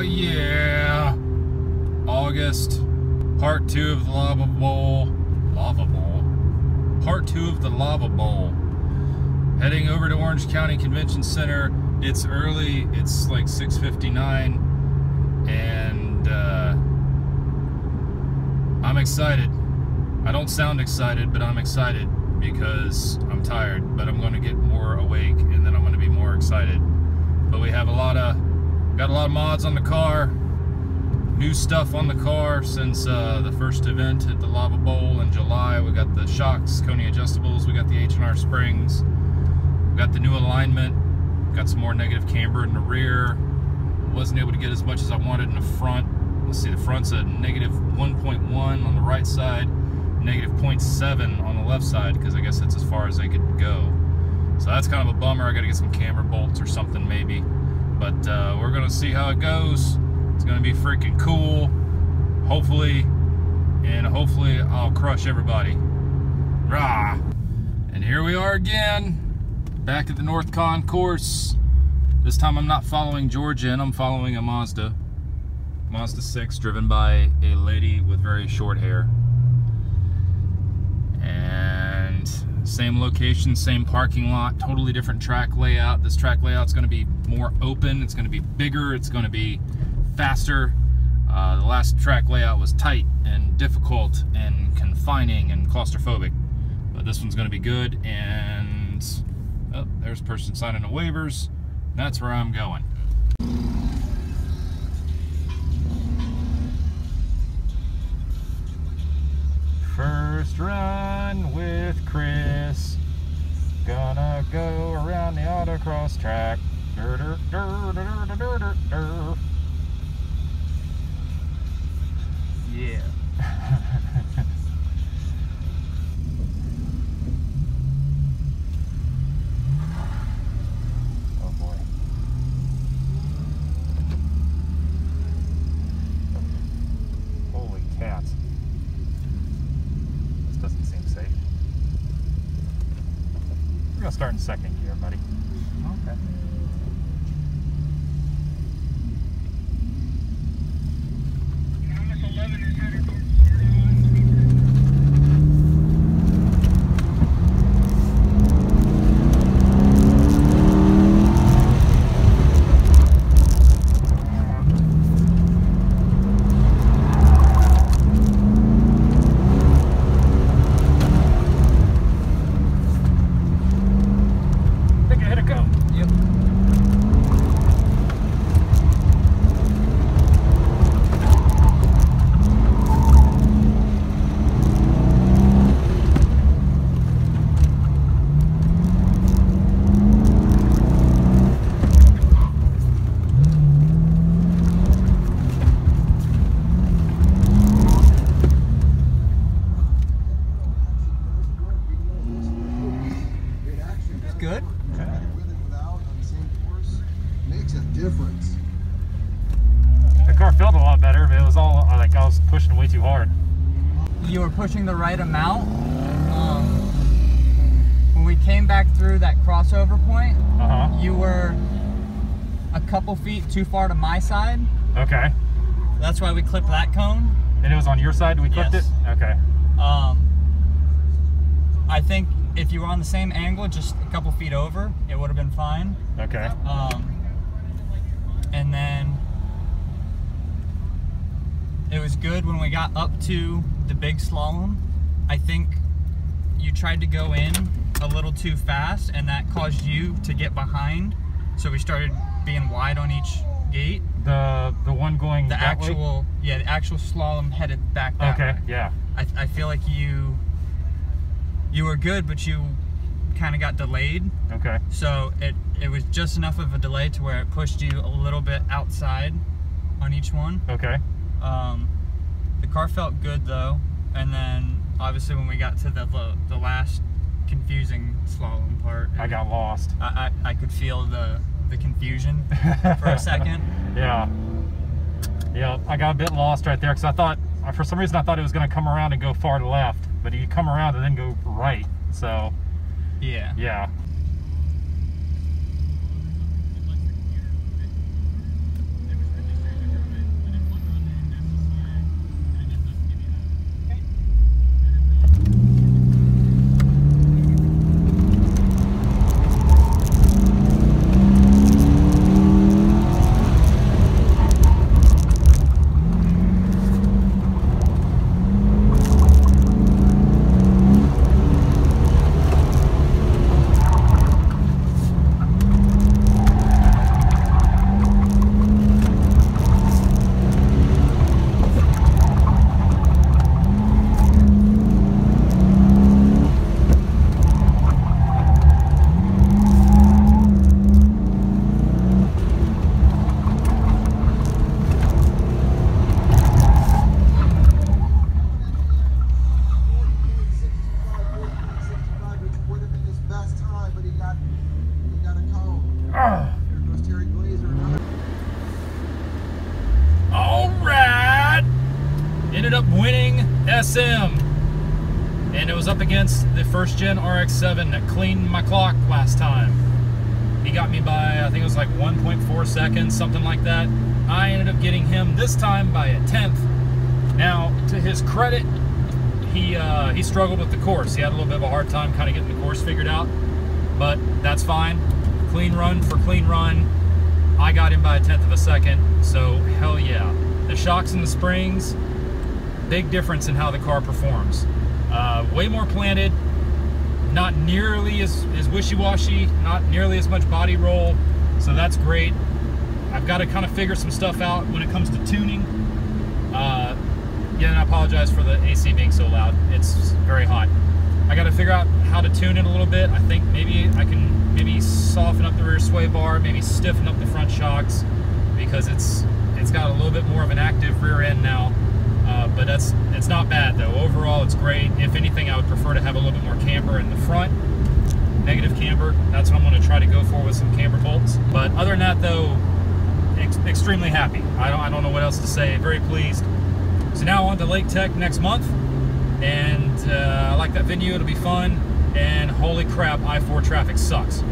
Oh yeah. August, part two of the Lava Bowl. Lava Bowl? Part two of the Lava Bowl. Heading over to Orange County Convention Center. It's early, it's like 6.59 and uh, I'm excited. I don't sound excited, but I'm excited because I'm tired, but I'm going to get more awake and then I'm going to be more excited. But we have a lot of got a lot of mods on the car, new stuff on the car since uh, the first event at the Lava Bowl in July. We got the shocks, Koni adjustables, we got the H&R springs, we got the new alignment, got some more negative camber in the rear. Wasn't able to get as much as I wanted in the front. Let's see, the front's a negative 1.1 on the right side, negative 0.7 on the left side because I guess that's as far as they could go. So that's kind of a bummer. I got to get some camber bolts or something maybe. But uh, we're going to see how it goes. It's going to be freaking cool. Hopefully, and hopefully I'll crush everybody. Rah! And here we are again, back at the North Concourse. This time I'm not following Georgian, I'm following a Mazda. Mazda 6 driven by a lady with very short hair. And same location, same parking lot, totally different track layout. This track layout is going to be more open, it's going to be bigger, it's going to be faster. Uh, the last track layout was tight and difficult and confining and claustrophobic. But this one's going to be good and oh, there's a person signing the waivers. That's where I'm going. First run with Chris. Go around the autocross track. Dur, dur, dur, dur, dur, dur, dur, dur. Yeah. oh boy. Holy cats. This doesn't seem safe. We're gonna start in second gear, buddy. Okay. Difference. The car felt a lot better, but it was all like I was pushing way too hard. You were pushing the right amount. Um, when we came back through that crossover point, Uh huh. you were a couple feet too far to my side. Okay. That's why we clipped that cone. And it was on your side we clipped Yes. it? Okay. Um, I think if you were on the same angle, just a couple feet over, it would have been fine. Okay. Um, and then it was good when we got up to the big slalom. I think you tried to go in a little too fast, and that caused you to get behind. So we started being wide on each gate. The the one going The that way? actual, yeah, the actual slalom headed back Okay, way. yeah. I, I feel like you you were good, but you kind of got delayed. Okay. So it it was just enough of a delay to where it pushed you a little bit outside on each one. Okay. Um, the car felt good though, and then obviously when we got to the the, the last confusing slalom part, I got lost. I, I, I could feel the the confusion for a second. Yeah. Yeah, I got a bit lost right there because I thought, for some reason, I thought it was going to come around and go far left, but you come around and then go right. So, Yeah. yeah. SM. And it was up against the first gen RX-7 that cleaned my clock last time. He got me by, I think it was like 1.4 seconds, something like that. I ended up getting him this time by a tenth. Now, to his credit, he uh, he struggled with the course. He had a little bit of a hard time kind of getting the course figured out, but that's fine. Clean run for clean run. I got him by a tenth of a second, so hell yeah. The shocks and the springs, big difference in how the car performs. Uh, way more planted, not nearly as, as wishy-washy, not nearly as much body roll, so that's great. I've got to kind of figure some stuff out when it comes to tuning. Uh, yeah, and I apologize for the AC being so loud. It's very hot. I got to figure out how to tune it a little bit. I think maybe I can maybe soften up the rear sway bar, maybe stiffen up the front shocks because it's it's got a little bit more of an active rear end now. But that's it's not bad though. Overall, it's great. If anything, I would prefer to have a little bit more camber in the front. Negative camber. That's what I'm going to try to go for with some camber bolts. But other than that, though, ex extremely happy. I don't I don't know what else to say. Very pleased. So now on to Lake Tech next month, and uh, I like that venue. It'll be fun. And holy crap, I-4 traffic sucks.